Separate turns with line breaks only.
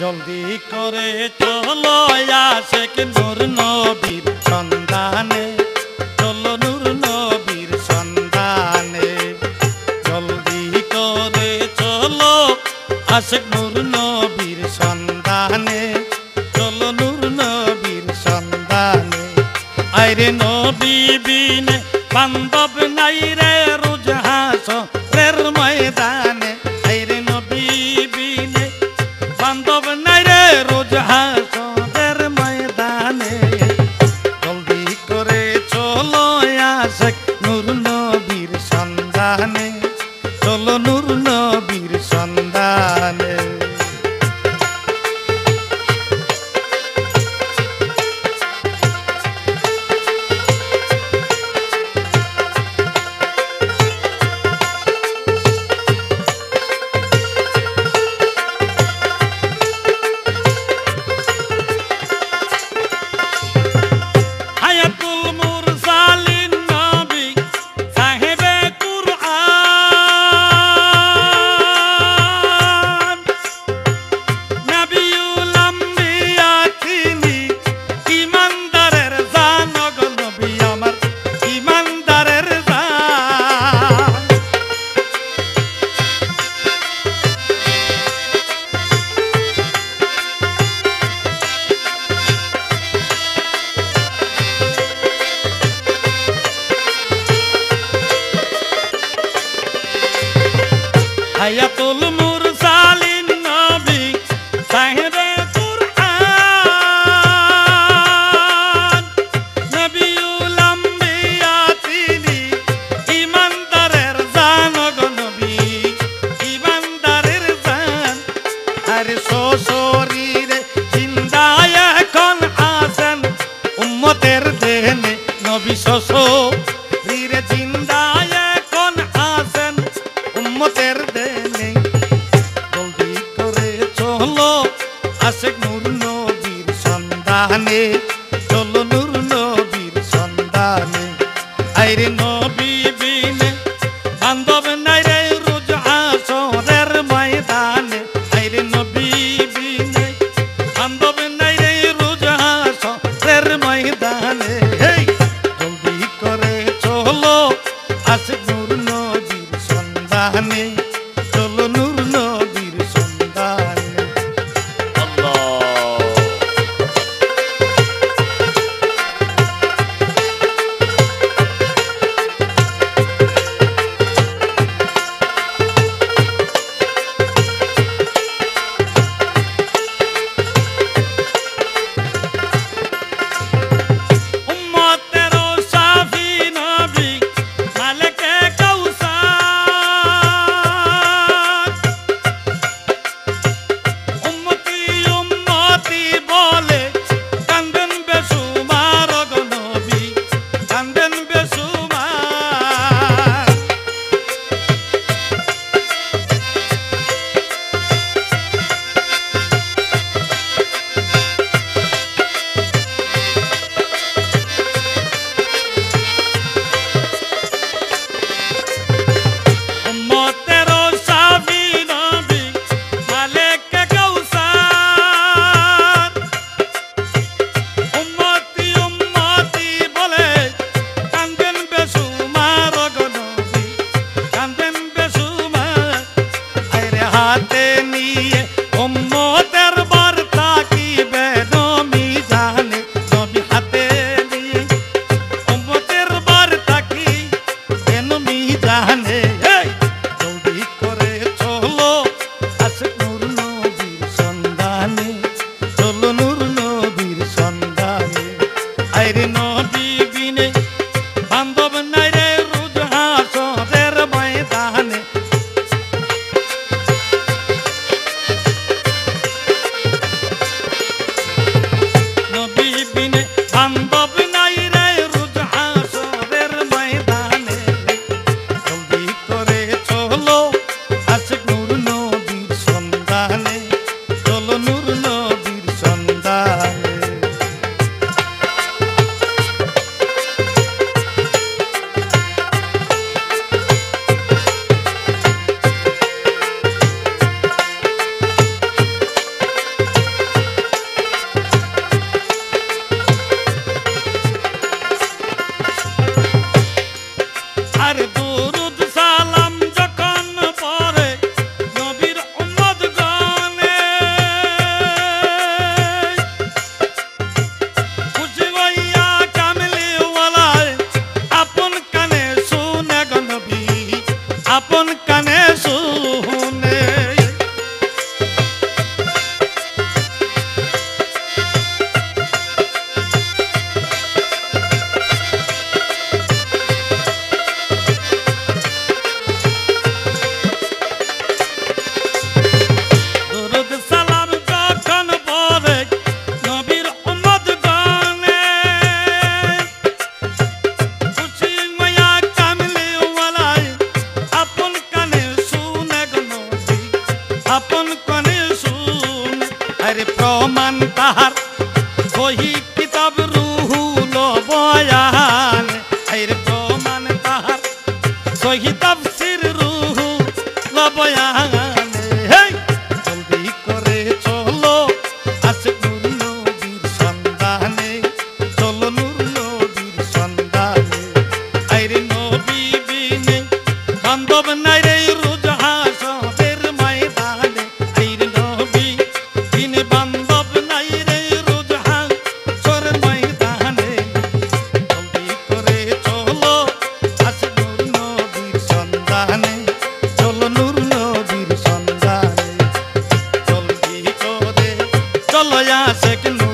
জলদি করে চলো, আশেক নূর নবীর সন্ধানে। চলো নূর নবীর সন্ধানে। জলদি করে চলো, আশেক নূর নবীর সন্ধানে। চলো নূর নবীর সন্ধানে। আইরে নবী বিনে বান্ধব নাই রে, রোজ হাস হায়াতুল মুরসালিন নবী সাহেবে সন্ধানে, চলো নূর নবীর সন্ধানে। আইরে নবী বিনে, বান্ধব নাই রে রোজ আসরের ময়দানে। আইরে নবী বিনে, বান্ধব নাই রে রোজ আসরের ময়দানে। জলদি করে চলো আশেক que tá जा सकन